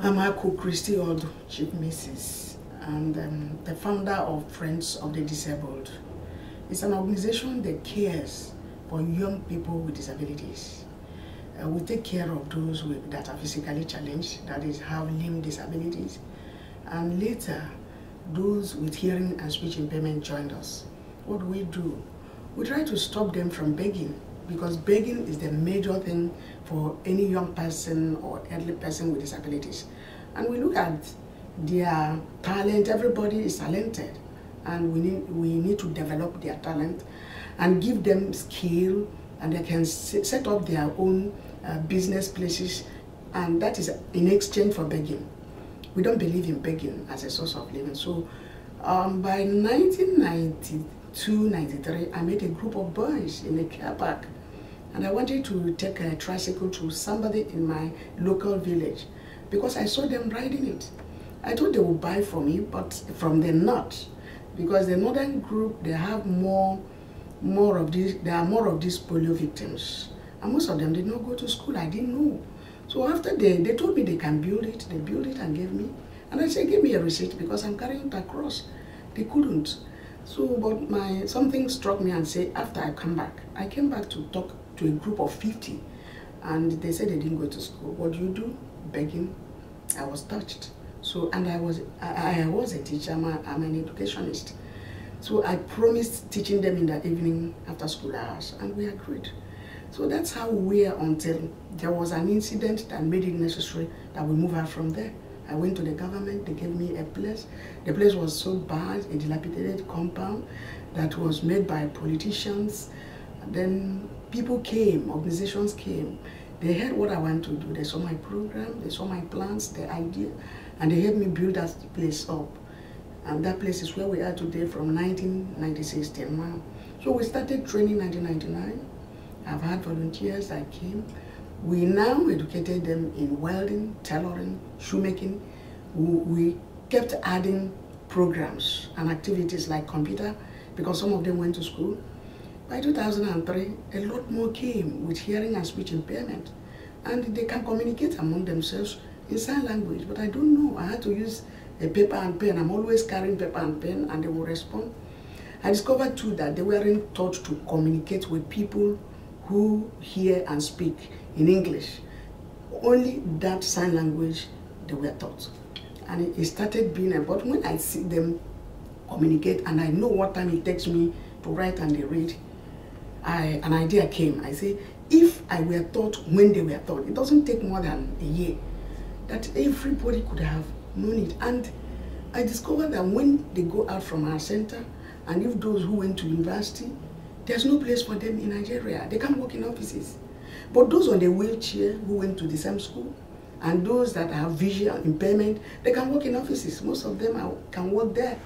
I'm Aku Christy Orduh, Chief Mrs. and um, the founder of Friends of the Disabled. It's an organization that cares for young people with disabilities. Uh, we take care of those with, that are physically challenged, that is, have limb disabilities, and later those with hearing and speech impairment joined us. What do we do? We try to stop them from begging because begging is the major thing for any young person or elderly person with disabilities. And we look at their talent, everybody is talented, and we need, we need to develop their talent and give them skill, and they can set up their own uh, business places, and that is in exchange for begging. We don't believe in begging as a source of living. So um, by 1992, 93, I met a group of boys in a car park and I wanted to take a tricycle to somebody in my local village because I saw them riding it. I thought they would buy from me, but from the north, because the northern group they have more, more of these. There are more of these polio victims, and most of them did not go to school. I didn't know. So after they, they told me they can build it, they built it and gave me, and I said, give me a receipt because I'm carrying it across. They couldn't. So, but my something struck me and said, after I come back, I came back to talk to a group of 50 and they said they didn't go to school. What do you do? Begging. I was touched. So, and I was, I, I was a teacher, I'm, a, I'm an educationist. So I promised teaching them in the evening after school hours and we agreed. So that's how we were until there was an incident that made it necessary that we move out from there. I went to the government, they gave me a place. The place was so bad, a dilapidated compound that was made by politicians. Then people came, organizations came. They heard what I want to do. They saw my program, they saw my plans, the idea, and they helped me build that place up. And that place is where we are today from 1996 till now. So we started training 1999. I've had volunteers that came. We now educated them in welding, tailoring, shoemaking. We kept adding programs and activities like computer because some of them went to school. By 2003, a lot more came with hearing and speech impairment. And they can communicate among themselves in sign language, but I don't know. I had to use a paper and pen. I'm always carrying paper and pen, and they will respond. I discovered too that they weren't taught to communicate with people who hear and speak in English. Only that sign language they were taught. And it started being but when I see them communicate and I know what time it takes me to write and they read, I, an idea came. I say, if I were taught when they were taught, it doesn't take more than a year, that everybody could have known it. And I discovered that when they go out from our center, and if those who went to university, there's no place for them in Nigeria. They can't work in offices. But those on the wheelchair who went to the same school, and those that have visual impairment, they can work in offices. Most of them are, can work there.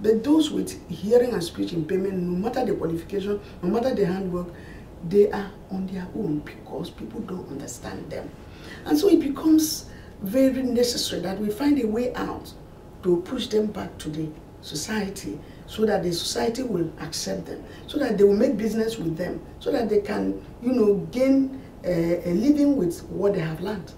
But those with hearing and speech impairment, no matter the qualification, no matter the handwork, they are on their own because people don't understand them. And so it becomes very necessary that we find a way out to push them back to the society so that the society will accept them, so that they will make business with them, so that they can, you know, gain a, a living with what they have learned.